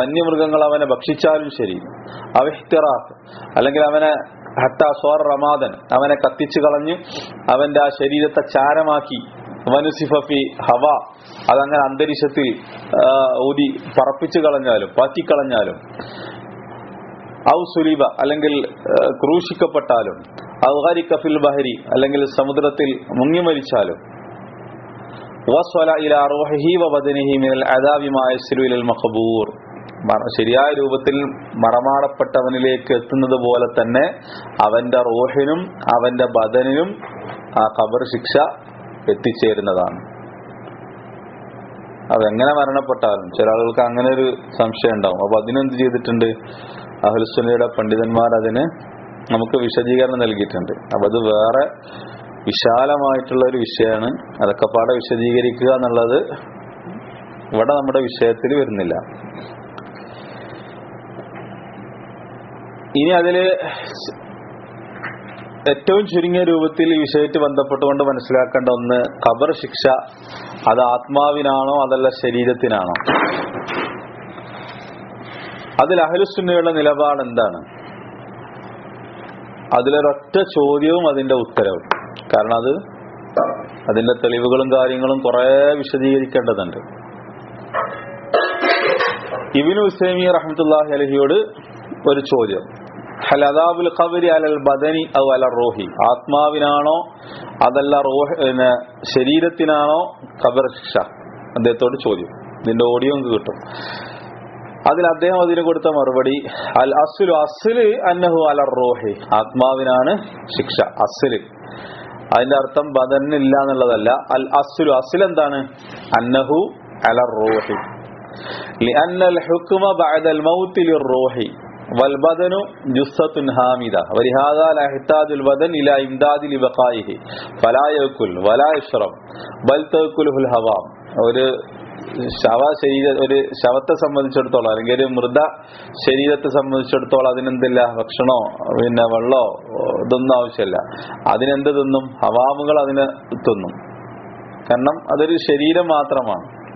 വന്യമൃഗങ്ങൾ അവനെ ഭക്ഷിച്ചാലും ശരി. അവഹ്തിറാഖ് അല്ലെങ്കിൽ അവനെ ഹട്ട സോർ റമാദൻ. അവനെ കത്തിച്ചു കളഞ്ഞ് അവന്റെ ആ ശരീരത്തെ ചാരമാക്കി. വനുസിഫി ഹവ. അതങ്ങനെ അന്തരീക്ഷത്തിൽ ഊതി പറപ്പിച്ചു കളഞ്ഞാലും പാറ്റിക്കളഞ്ഞാലും ഔ സുലീബ അല്ലെങ്കിൽ ക്രൂശിക്കപ്പെട്ടാലും ഔഹാരി കഫിൽ ബഹരി അല്ലെങ്കിൽ സമുദ്രത്തിൽ മുങ്ങി മരിച്ചാലും. വസ്വല ഇല റൂഹിഹി വബദനിഹി മിനൽ അദാബി മാ യസ്ലു മഖബൂർ. ശരിയായ രൂപത്തിൽ മറമാടപ്പെട്ടവനിലേക്ക് എത്തുന്നത് പോലെ തന്നെ അവന്റെ റോഹിനും അവന്റെ ബദനിനും ആ ഖബർ ശിക്ഷ എത്തിച്ചേരുന്നതാണ്. അതെങ്ങനെ മരണപ്പെട്ടാലും ചില ആളുകൾക്ക് അങ്ങനെ ഒരു സംശയം ഉണ്ടാവും. അപ്പൊ അതിനെന്ത് ചെയ്തിട്ടുണ്ട്? അഹുൽസുനയുടെ പണ്ഡിതന്മാർ അതിന് നമുക്ക് വിശദീകരണം നൽകിയിട്ടുണ്ട്. അപ്പൊ അത് വേറെ വിശാലമായിട്ടുള്ള ഒരു വിഷയമാണ്. അതൊക്കെ പാടെ വിശദീകരിക്കുക എന്നുള്ളത് ഇവിടെ നമ്മുടെ വിഷയത്തിൽ വരുന്നില്ല. ഇനി അതിൽ ഏറ്റവും ചുരുങ്ങിയ രൂപത്തിൽ ഈ വിഷയത്തിൽ ബന്ധപ്പെട്ടുകൊണ്ട് മനസ്സിലാക്കേണ്ട ഒന്ന് കബർ ശിക്ഷ. അത് ആത്മാവിനാണോ അതല്ല ശരീരത്തിനാണോ? അതിൽ അഹലുസുന്നയുടെ നിലപാട് എന്താണ്? അതിലൊരൊറ്റ ചോദ്യവും അതിന്റെ ഉത്തരവും. കാരണം അത് അതിന്റെ തെളിവുകളും കാര്യങ്ങളും കുറെ വിശദീകരിക്കേണ്ടതുണ്ട്. ഇബിനു ഹുസൈമി റഹ്മത്തുല്ലാഹി അലഹിയോട് ഒരു ചോദ്യം. ഹൽ അദാബുൽ ഖബരി അലൽ ബദനി ഔ അല റോഹി ആത്മാവിനാണോ അതല്ല റോഹ് പിന്നെ ശരീരത്തിനാണോ ഖബർ ശിക്ഷ അദ്ദേഹത്തോട് ചോദ്യം ഇതിന്റെ ഓഡിയോ നിങ്ങൾക്ക് കിട്ടും അതിൽ അദ്ദേഹം അതിന് കൊടുത്ത മറുപടി അൽ അസുലു അസുല് അന്നഹു അല റോഹി ആത്മാവിനാണ് ശിക്ഷ അസുല് അതിന്റെ അർത്ഥം ബദനില്ല എന്നുള്ളതല്ല അൽ അസുലു അസുൽ എന്താണ് അന്നഹു അല റോഹി لأن الحكم بعد الموت للروح ഹാമിദ. ഫലാ യകുൽ വലാ ബൽ ഹവാം. ശവ ശരീര ഒരു ശവത്തെ സംബന്ധിച്ചിടത്തോളം അല്ലെങ്കിൽ ഒരു മൃത ശരീരത്തെ സംബന്ധിച്ചിടത്തോളം അതിനെന്തില്ല? ഭക്ഷണോ പിന്നെ വെള്ളോ ഇതൊന്നും ആവശ്യമില്ല. അതിനെന്ത് തിന്നും? ഹവാമുകൾ അതിന് തിന്നും. കാരണം അതൊരു ശരീരം മാത്രമാണ്.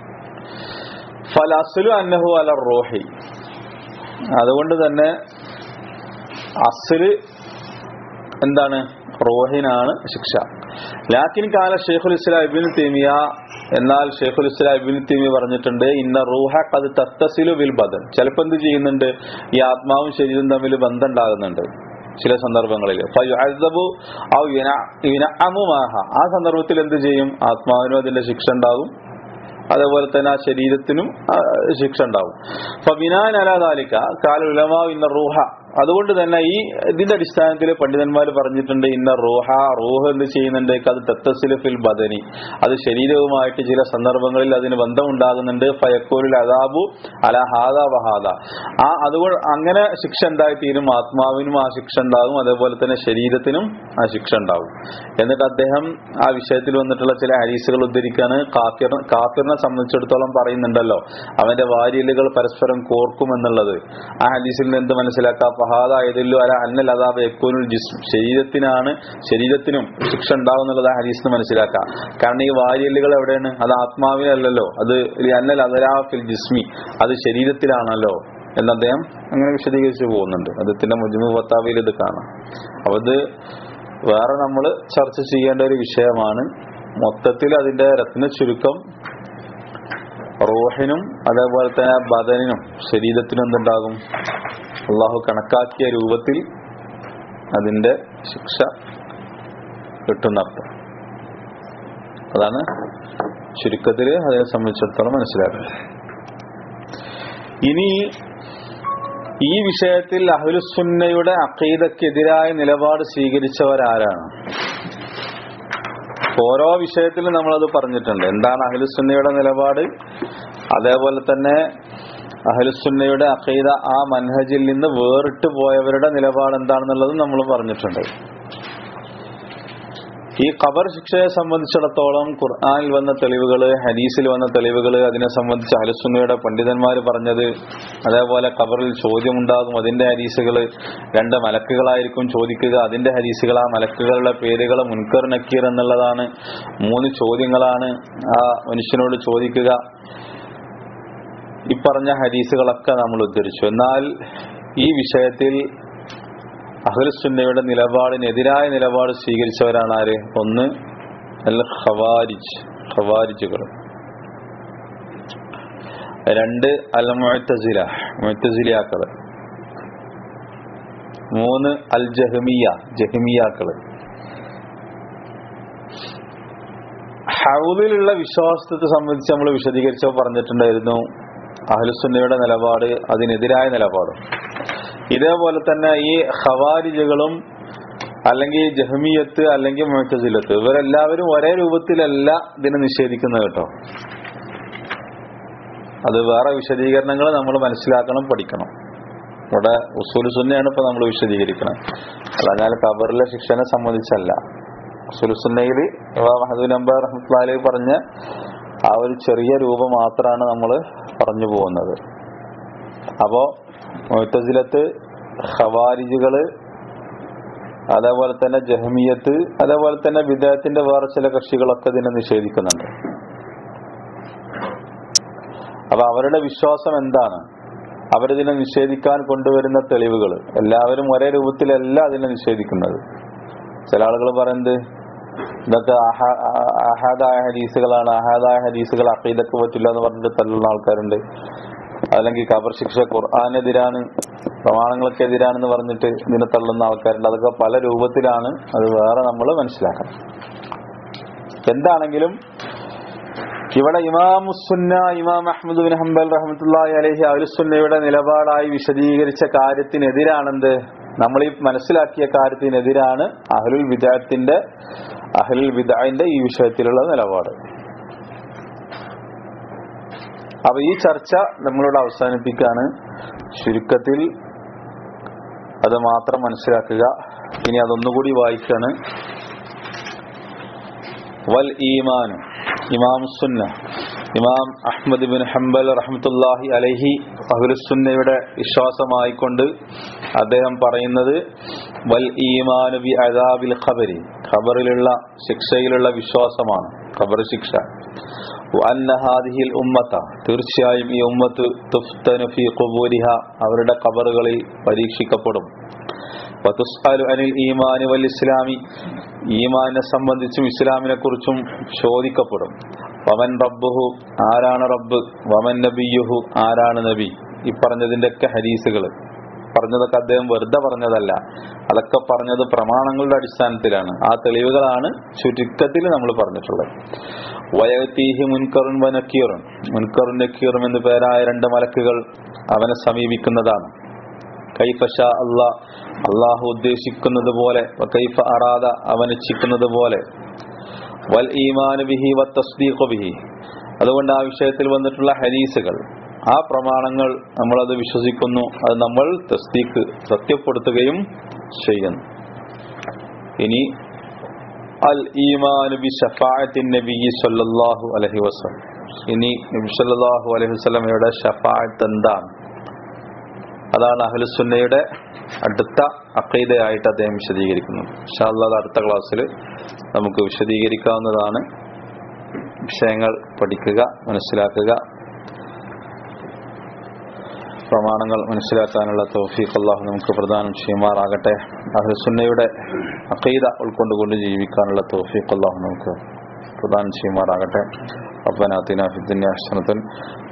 ഫലസുലു അന്നഹു അല റോഹി. അതുകൊണ്ട് തന്നെ അസിൽ എന്താണ്? റോഹിനാണ് ശിക്ഷ. ലാക്കിൻ കാല ഷെയ്ഖുൽ ഇസ്ലാം ഇബിൻ തീമിയ എന്നാൽ ഷെയ്ഖുൽ ഇസ്ലാം ഇബിൻ തീമി പറഞ്ഞിട്ടുണ്ട് ഇന്ന റൂഹ അത് തത്തസിലു വിൽ ബദൽ ചിലപ്പോൾ എന്ത് ചെയ്യുന്നുണ്ട്? ഈ ആത്മാവും ശരീരവും തമ്മിൽ ബന്ധം ഉണ്ടാകുന്നുണ്ട് ചില സന്ദർഭങ്ങളിൽ. ആ സന്ദർഭത്തിൽ എന്ത് ചെയ്യും? ആത്മാവിനും അതിന്റെ ശിക്ഷ ഉണ്ടാകും. അതേപോലെ തന്നെ ആ ശരീരത്തിനും ശിക്ഷ ഉണ്ടാവും. അപ്പൊ വിനാൻ അലാദാലിക്ക കാല ഉലമാ ഇന്ന റൂഹ അതുകൊണ്ട് തന്നെ ഈ ഇതിന്റെ അടിസ്ഥാനത്തിൽ പണ്ഡിതന്മാർ പറഞ്ഞിട്ടുണ്ട് ഇന്ന റൂഹ റൂഹ് എന്ത് ചെയ്യുന്നുണ്ട്? അത് തത്തസിലഫിൽ ബദനി. അത് ശരീരവുമായിട്ട് ചില സന്ദർഭങ്ങളിൽ അതിന് ബന്ധമുണ്ടാകുന്നുണ്ട്. ഫയക്കൂരിൽ അതാബു അല ഹാദ വഹാദ ആ അതുകൊണ്ട് അങ്ങനെ ശിക്ഷ ഉണ്ടായിത്തീരും തീരും ആത്മാവിനും ആ ശിക്ഷ ഉണ്ടാകും. അതേപോലെ തന്നെ ശരീരത്തിനും ആ ശിക്ഷ ഉണ്ടാകും. എന്നിട്ട് അദ്ദേഹം ആ വിഷയത്തിൽ വന്നിട്ടുള്ള ചില ഹരീസുകൾ ഉദ്ധരിക്കാണ്. കാഫിർ കാഫിറിനെ സംബന്ധിച്ചിടത്തോളം പറയുന്നുണ്ടല്ലോ അവന്റെ വാര്യലുകൾ പരസ്പരം കോർക്കും എന്നുള്ളത്. ആ ഹദീസിൽ നിന്ന് എന്ത് മനസ്സിലാക്കാം? ഫഹാദ ഇതിലു അല അന്നൽ അതാബ് എക്കൂനുൽ ശരീരത്തിനാണ് ശരീരത്തിനും ശിക്ഷ ഉണ്ടാവും എന്നുള്ളത് ആ ഹരീസിന് മനസ്സിലാക്കാം. കാരണം ഈ വാരിയല്ലുകൾ എവിടെയാണ്? അത് ആത്മാവിനല്ലല്ലോ. അത് അന്നൽ ഫിൽ ജിസ്മി. അത് ശരീരത്തിലാണല്ലോ. എന്ന് അദ്ദേഹം അങ്ങനെ വിശദീകരിച്ചു പോകുന്നുണ്ട്. അദ്ദേഹത്തിന്റെ മുജ്മു ഫത്താവിൽ ഇത് കാണാം. അപ്പൊ ഇത് വേറെ നമ്മൾ ചർച്ച ചെയ്യേണ്ട ഒരു വിഷയമാണ് മൊത്തത്തിൽ അതിന്റെ രത്ന ചുരുക്കം റൂഹിനും അതേപോലെ തന്നെ ബദനിനും ശരീരത്തിനും എന്തുണ്ടാകും? അള്ളാഹു കണക്കാക്കിയ രൂപത്തിൽ അതിന്റെ ശിക്ഷ കിട്ടുന്നർത്ഥം അതാണ് ചുരുക്കത്തിൽ അതിനെ സംബന്ധിച്ചിടത്തോളം മനസ്സിലാക്കുന്നത് ഇനി ഈ വിഷയത്തിൽ അഹുലുസുന്നയുടെ അക്കീതക്കെതിരായ നിലപാട് സ്വീകരിച്ചവരാരാണ്? ഓരോ വിഷയത്തിലും നമ്മളത് പറഞ്ഞിട്ടുണ്ട്. എന്താണ് അഹ്ലുസുന്നയുടെ നിലപാട്? അതേപോലെ തന്നെ അഹ്ലുസുന്നയുടെ അഖീദ ആ മൻഹജിൽ നിന്ന് വേറിട്ട് പോയവരുടെ നിലപാട് എന്താണെന്നുള്ളത് നമ്മൾ പറഞ്ഞിട്ടുണ്ട്. ഈ ഖബർ ശിക്ഷയെ സംബന്ധിച്ചിടത്തോളം ഖുർആാനിൽ വന്ന തെളിവുകൾ ഹദീസിൽ വന്ന തെളിവുകൾ അതിനെ സംബന്ധിച്ച് അഹലുസുന്നയുടെ പണ്ഡിതന്മാർ പറഞ്ഞത് അതേപോലെ ഖബറിൽ ചോദ്യമുണ്ടാകും അതിന്റെ ഹദീസുകൾ രണ്ട് മലക്കുകളായിരിക്കും ചോദിക്കുക അതിന്റെ ഹദീസുകൾ ആ മലക്കുകളുടെ പേരുകൾ മുൻകർ നക്കീർ എന്നുള്ളതാണ് മൂന്ന് ചോദ്യങ്ങളാണ് ആ മനുഷ്യനോട് ചോദിക്കുക. ഈ പറഞ്ഞ ഹദീസുകളൊക്കെ നമ്മൾ ഉദ്ധരിച്ചു. എന്നാൽ ഈ വിഷയത്തിൽ അഹ്ലുസുന്നയുടെ നിലപാടിനെതിരായ നിലപാട് സ്വീകരിച്ചവരാണ് ആര് ഒന്ന് അൽ ഖവാരിജ് ഖവാരിജുകൾ. രണ്ട് അൽ മുഅ്തസില മുഅ്തസിലിയാക്കൾ. മൂന്ന് അൽ ജഹ്മിയ ജഹ്മിയാക്കൾ ഹൗദിലുള്ള വിശ്വാസത്തെ സംബന്ധിച്ച് നമ്മൾ വിശദീകരിച്ചപ്പോൾ പറഞ്ഞിട്ടുണ്ടായിരുന്നു അഹലുസുന്നയുടെ നിലപാട് അതിനെതിരായ നിലപാട്. ഇതേപോലെ തന്നെ ഈ ഖവാരിജകളും അല്ലെങ്കിൽ ജഹ്മിയത്ത് അല്ലെങ്കിൽ മുഴത്തസിലത്ത് ഇവരെല്ലാവരും ഒരേ രൂപത്തിലല്ല ഇതിനെ നിഷേധിക്കുന്നത് കേട്ടോ. അത് വേറെ വിശദീകരണങ്ങൾ നമ്മൾ മനസ്സിലാക്കണം പഠിക്കണം. ഇവിടെ ഉസൂൽ സുന്നയാണ് ഇപ്പൊ നമ്മൾ വിശദീകരിക്കണം അല്ലാഞ്ഞാൽ കബറിലെ ശിക്ഷനെ സംബന്ധിച്ചല്ല. ഉസൂൽ സുന്നയിൽ മഹദൂൻ അമ്പ റഹ്മത്തുള്ളാഹി പറഞ്ഞ ആ ഒരു ചെറിയ രൂപം മാത്രമാണ് നമ്മൾ പറഞ്ഞു പോകുന്നത്. അപ്പോ മുഴത്തസിലത്ത് ഖവാരിജുകൾ അതേപോലെ തന്നെ ജഹമിയത്ത് അതേപോലെ തന്നെ വിദേഹത്തിന്റെ വേറെ ചില കക്ഷികളൊക്കെ ഇതിനെ നിഷേധിക്കുന്നുണ്ട്. അപ്പൊ അവരുടെ വിശ്വാസം എന്താണ്? അവരിതിനെ നിഷേധിക്കാൻ കൊണ്ടുവരുന്ന തെളിവുകൾ എല്ലാവരും ഒരേ രൂപത്തിലല്ല അതിനെ നിഷേധിക്കുന്നത്. ചില ആളുകൾ പറയുന്നത് ഇതൊക്കെ അഹ- അഹാദായ ഹദീസുകളാണ്. അഹാദായ ഹദീസുകൾ അഹീദക്ക് പറ്റില്ല എന്ന് പറഞ്ഞിട്ട് തള്ളുന്ന ആൾക്കാരുണ്ട്. അല്ലെങ്കിൽ കബർ ശിക്ഷ ഖുർആാനെതിരാണ് പ്രമാണങ്ങൾക്ക് എതിരാണെന്ന് പറഞ്ഞിട്ട് ഇതിനെ തള്ളുന്ന ആൾക്കാരുണ്ട്. അതൊക്കെ പല രൂപത്തിലാണ് അത് വേറെ നമ്മൾ മനസ്സിലാക്കണം. എന്താണെങ്കിലും ഇവിടെ ഇമാമുസുന്ന ഇമാം അഹമ്മദ് ബിൻ ഹംബൽ റഹ്മത്തുള്ളാഹി അലഹി അലുസുന്നയുടെ നിലപാടായി വിശദീകരിച്ച കാര്യത്തിനെതിരാണെന്ത്? നമ്മൾ ഈ മനസ്സിലാക്കിയ കാര്യത്തിനെതിരാണ് അഹ്ലുൽ വിദാത്തിന്റെ അഹ്ലുൽ വിദാന്റെ ഈ വിഷയത്തിലുള്ള നിലപാട്. അപ്പൊ ഈ ചർച്ച നമ്മളോട് അവസാനിപ്പിക്കാണ് ചുരുക്കത്തിൽ അത് മാത്രം മനസ്സിലാക്കുക. ഇനി അതൊന്നുകൂടി വായിക്കാണ്. വൽ ഈമാൻ ഇമാം സുന്ന ഇമാം അഹ്മദ് ബിൻ ഹംബൽ റഹ്മത്തുല്ലാഹി അലഹി അഹുലുസുന്നയുടെ വിശ്വാസമായിക്കൊണ്ട് അദ്ദേഹം പറയുന്നത് വൽ ഈമാനു ബി അദാബിൽ ഖബരി ഖബറിലുള്ള ശിക്ഷയിലുള്ള വിശ്വാസമാണ് ഖബർ ശിക്ഷ. തീർച്ചയായും ഈ ഉമ്മത്ത് അവരുടെ കബറുകളിൽ പരീക്ഷിക്കപ്പെടും. അനിൽ ഈമാനി വൽ ഇസ്ലാമി ഈമാനെ സംബന്ധിച്ചും ഇസ്ലാമിനെ കുറിച്ചും ചോദിക്കപ്പെടും. വമൻ റബ്ബുഹു ആരാണ് റബ്ബ്? വമൻ നബിയുഹു ആരാണ് നബി? ഈ പറഞ്ഞതിന്റെ ഒക്കെ ഹരീസുകൾ പറഞ്ഞതൊക്കെ അദ്ദേഹം വെറുതെ പറഞ്ഞതല്ല. അതൊക്കെ പറഞ്ഞത് പ്രമാണങ്ങളുടെ അടിസ്ഥാനത്തിലാണ്. ആ തെളിവുകളാണ് ചുരുക്കത്തിൽ നമ്മൾ പറഞ്ഞിട്ടുള്ളത്. വയത്തീഹി മുൻകറുൻ വനക്കീറുൻ മുൻകറുൻ നക്കീറും എന്ന് പേരായ രണ്ട് മലക്കുകൾ അവനെ സമീപിക്കുന്നതാണ്. കൈഫഷ അള്ളാ. അള്ളാഹു ഉദ്ദേശിക്കുന്നത് പോലെ കൈഫ അറാദ അവനിച്ഛിക്കുന്നത് പോലെ. വൽ ഈമാനു ബിഹി വ ബിഹി. അതുകൊണ്ട് ആ വിഷയത്തിൽ വന്നിട്ടുള്ള ഹരീസുകൾ ആ പ്രമാണങ്ങൾ നമ്മൾ അത് വിശ്വസിക്കുന്നു. അത് നമ്മൾ തസ്തീക്ക് സത്യപ്പെടുത്തുകയും ചെയ്യുന്നു. ഇനി അൽ ഈമാൻ ബി ഷഫായത്തിൻ നബി സല്ലല്ലാഹു അലൈഹി വസല്ലം. ഇനി നബി സല്ലല്ലാഹു അലൈഹി വസല്ലമയുടെ ഷഫായത്ത് എന്താണ്? അതാണ് അഹ്ലുസുന്നയുടെ അടുത്ത അക്കൈതയായിട്ട് അദ്ദേഹം വിശദീകരിക്കുന്നത് ഇൻഷാല്ലാ അടുത്ത ക്ലാസ്സിൽ നമുക്ക് വിശദീകരിക്കാവുന്നതാണ്. വിഷയങ്ങൾ പഠിക്കുക മനസ്സിലാക്കുക. പ്രമാണങ്ങൾ മനസ്സിലാക്കാനുള്ള തൗഫീഖ് അള്ളാഹു നമുക്ക് പ്രദാനം ചെയ്യുമാറാകട്ടെ അഹ്ലുസുന്നയുടെ അക്കൈദ ഉൾക്കൊണ്ടുകൊണ്ട് ജീവിക്കാനുള്ള തൗഫീഖ് അള്ളാഹു നമുക്ക് പ്രദാനം ചെയ്യുമാറാകട്ടെ ربنا آتنا في الدنيا حسنة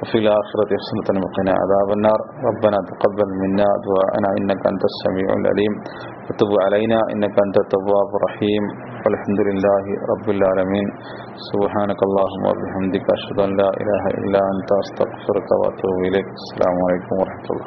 وفي الآخرة حسنة وقنا عذاب النار ربنا تقبل منا دعاءنا إنك أنت السميع العليم وتب علينا إنك أنت التواب الرحيم والحمد لله رب العالمين. سبحانك اللهم وبحمدك أشهد أن لا إله إلا أنت أستغفرك وأتوب إليك. السلام عليكم ورحمة الله.